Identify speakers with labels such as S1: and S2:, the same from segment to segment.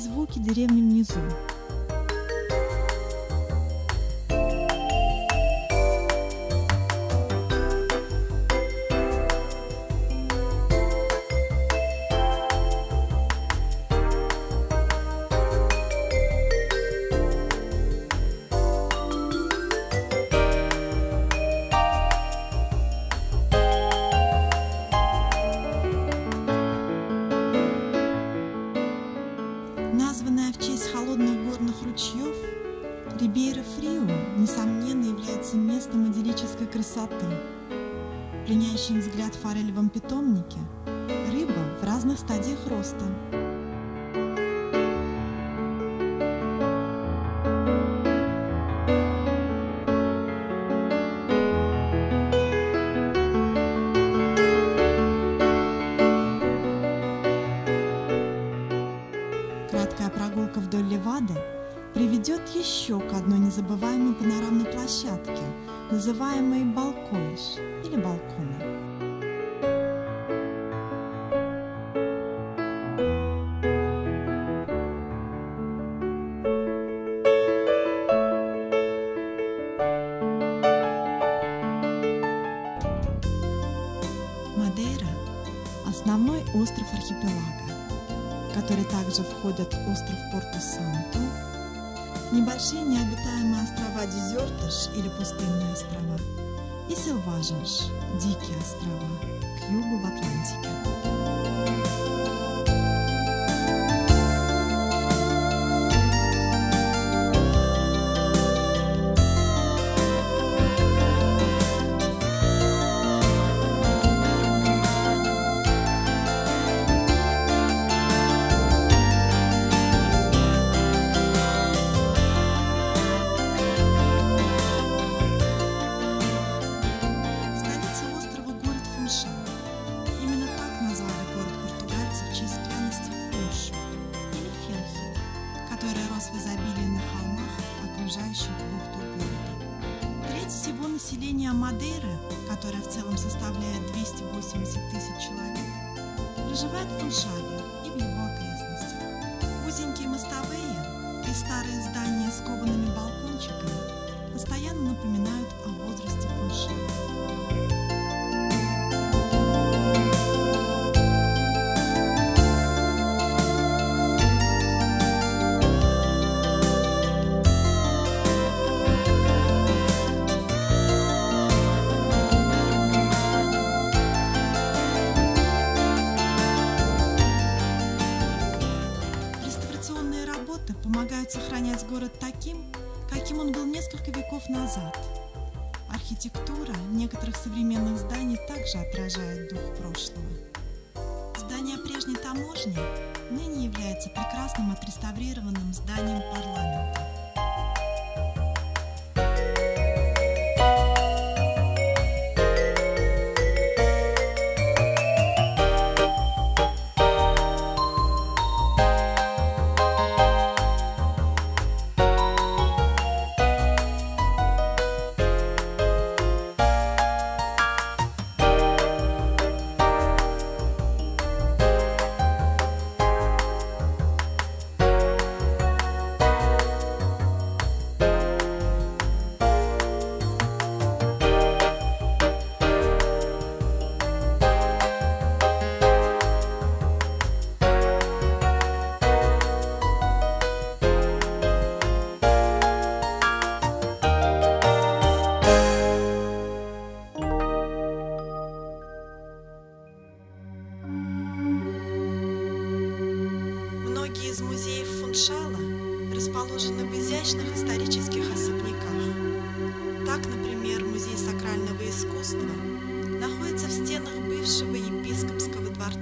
S1: звуки деревни внизу. Рибейра Фрио, несомненно, является местом идиллической красоты. Пленяющий взгляд в форелевом питомнике, рыба в разных стадиях роста. Называемой Балкоиш или Балкона. К югу conversation. Город таким, каким он был несколько веков назад. Архитектура некоторых современных зданий также отражает дух прошлого. Здание прежней таможни ныне является прекрасным отреставрированным зданием парламента.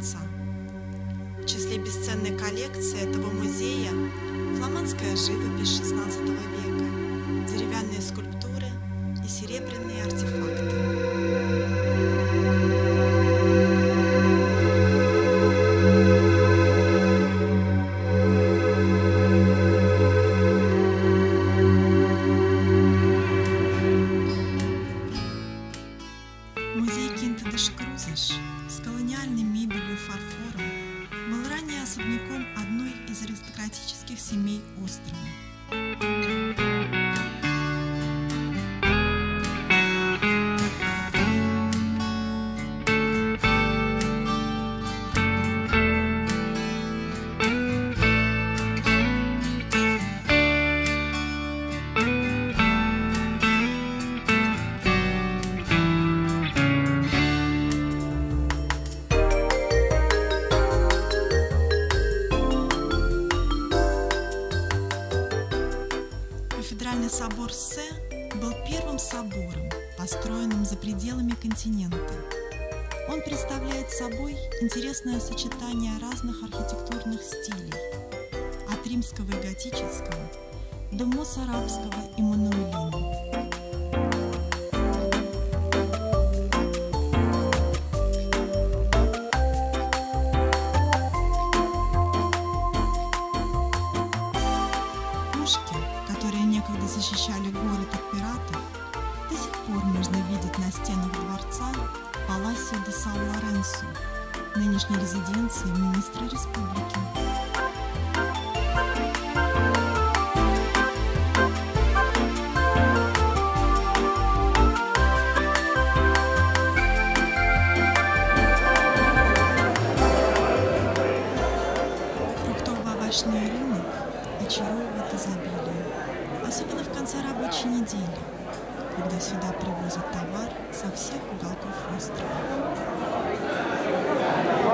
S1: Дворца. В числе бесценной коллекции этого музея фламандская живопись XVI века, деревянные скульптуры и серебряные аристократических семей острова. Кафедральный собор Се был первым собором, построенным за пределами континента. Он представляет собой интересное сочетание разных архитектурных стилей, от римского и готического до моссарабского и мануэлина. Можно видеть на стенах дворца Паласио де Сан-Лоренсо, нынешней резиденции министра республики.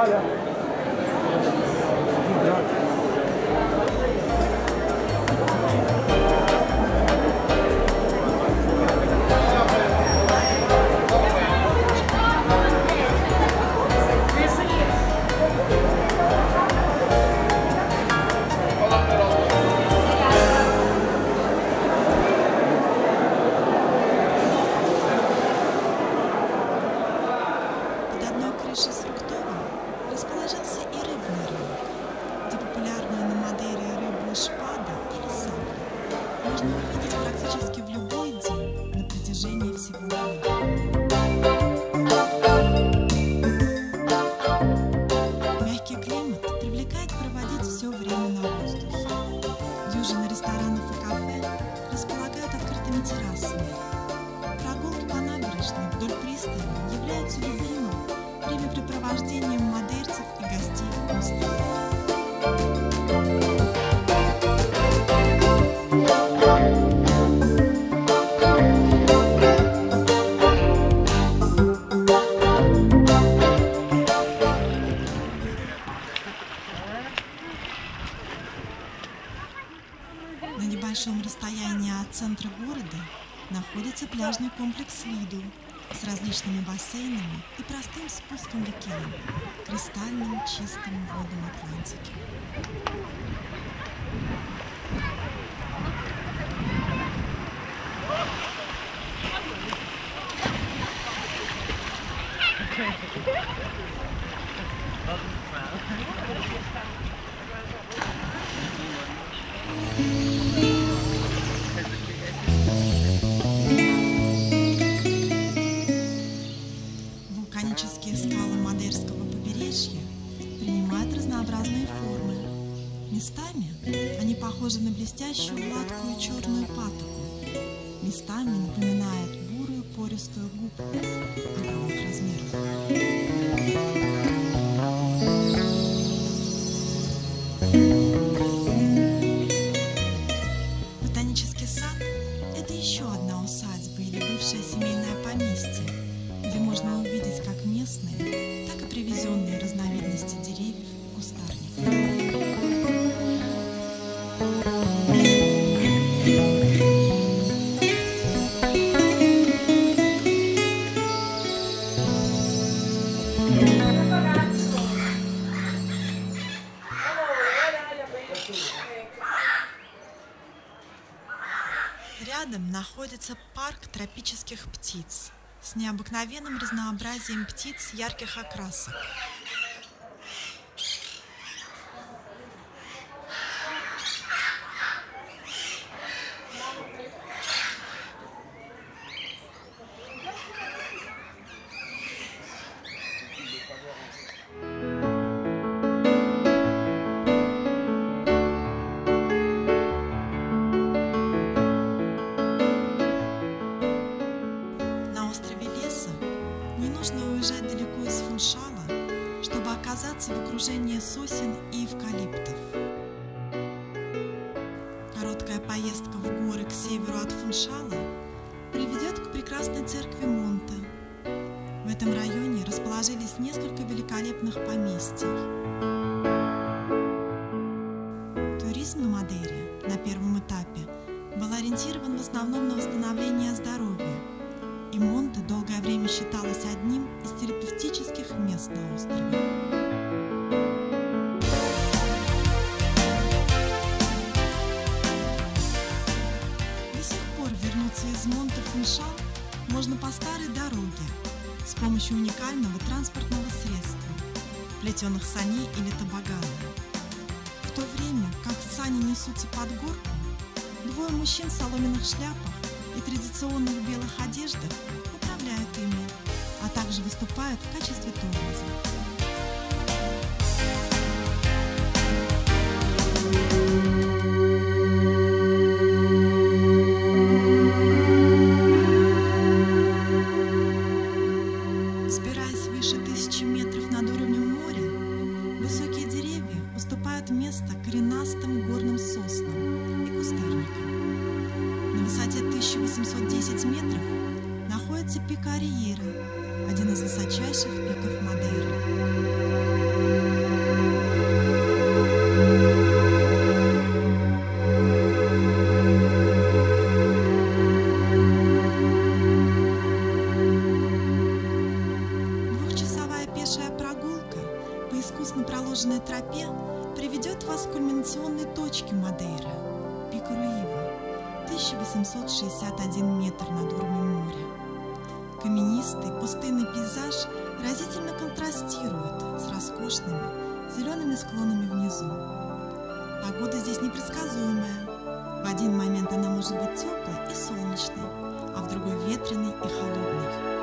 S1: Под находится пляжный комплекс Лиду с различными бассейнами и простым спуском в океан, кристальным чистым водам Атлантики. Вулканические местами напоминают бурую пористую губку Рядом находится парк тропических птиц с необыкновенным разнообразием птиц ярких окрасок. Окружение сосен и эвкалиптов. Короткая поездка в горы к северу от Фуншала приведет к прекрасной церкви Монте. В этом районе расположились несколько великолепных поместий. Туризм на Мадейре на первом этапе был ориентирован в основном на восстановление здоровья, и Монте долгое время считалось одним из терапевтических мест на острове. С помощью уникального транспортного средства – плетеных саней или табагана. В то время, как сани несутся под горку, двое мужчин в соломенных шляпах и традиционных белых одеждах управляют ими, а также выступают в качестве тормоза. of my склонами внизу. Погода здесь непредсказуемая. В один момент она может быть теплой и солнечной, а в другой ветреной и холодной.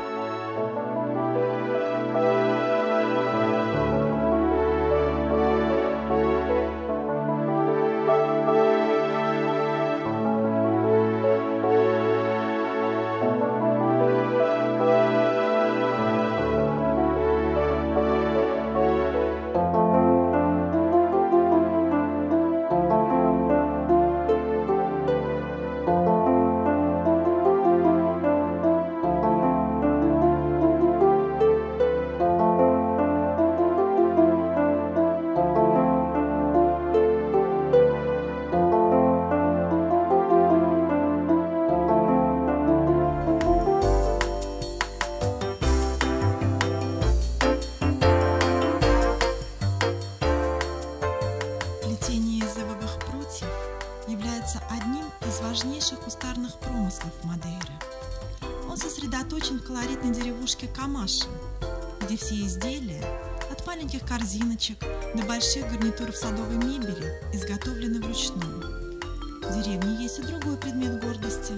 S1: Мадейры. Он сосредоточен в колоритной деревушке Камаши, где все изделия, от маленьких корзиночек до больших гарнитуров садовой мебели, изготовлены вручную. В деревне есть и другой предмет гордости.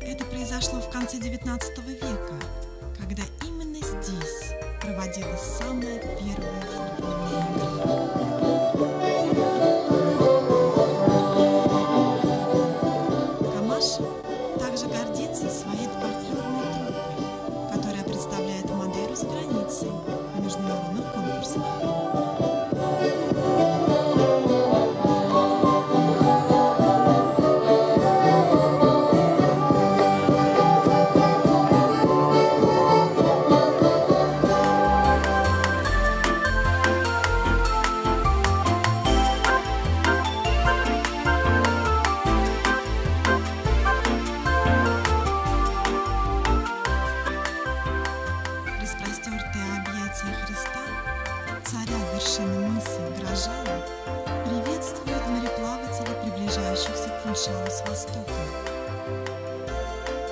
S1: Это произошло в конце XIX века, когда именно здесь проводилась самая первая футбольная игра. За Фуншалу с востока.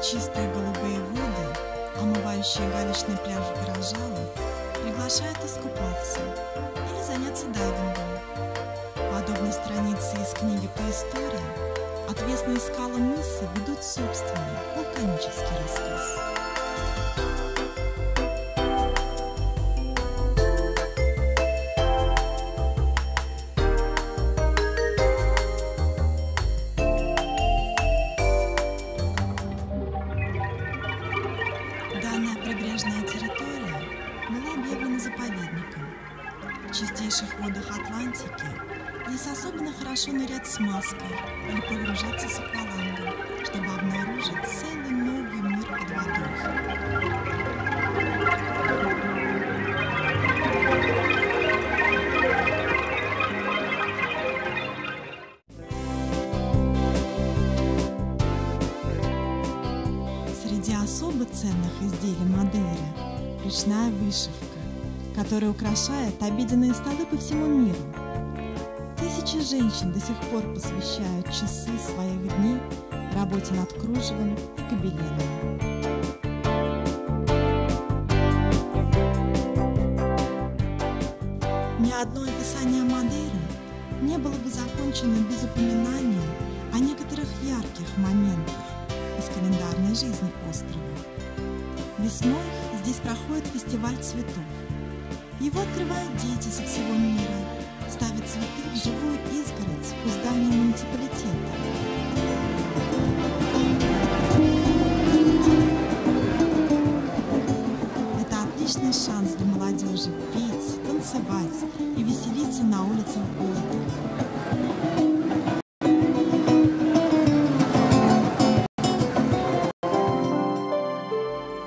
S1: Чистые голубые воды, омывающие галечный пляж Грожала, приглашают искупаться или заняться дайвингом. Подобно странице из книги по истории, отвесные скалы мыса ведут собственный вулканический рассказ. Здесь особенно хорошо нырять с маской или погружаться с аквалангом, чтобы обнаружить целый новый мир под водой. Среди особо ценных изделий Мадейры ручная вышивка, которая украшает обеденные столы по всему миру. Тысячи женщин до сих пор посвящают часы своих дней работе над кружевом и гобеленом. Ни одно описание Мадейры не было бы закончено без упоминания о некоторых ярких моментах из календарной жизни острова. Весной здесь проходит фестиваль цветов. Его открывают дети со всего мира, ставят цветы в живую изгородь у здания муниципалитета. Это отличный шанс для молодежи петь, танцевать и веселиться на улицах города.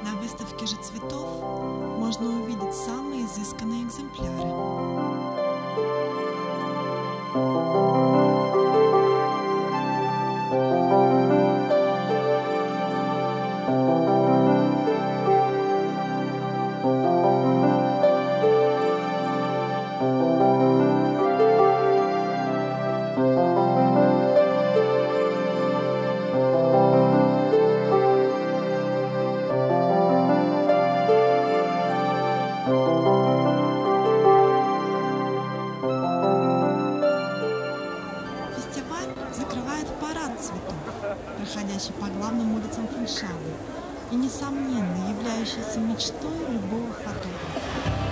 S1: На выставке же цветов несомненно, являющийся мечтой любого фотографа.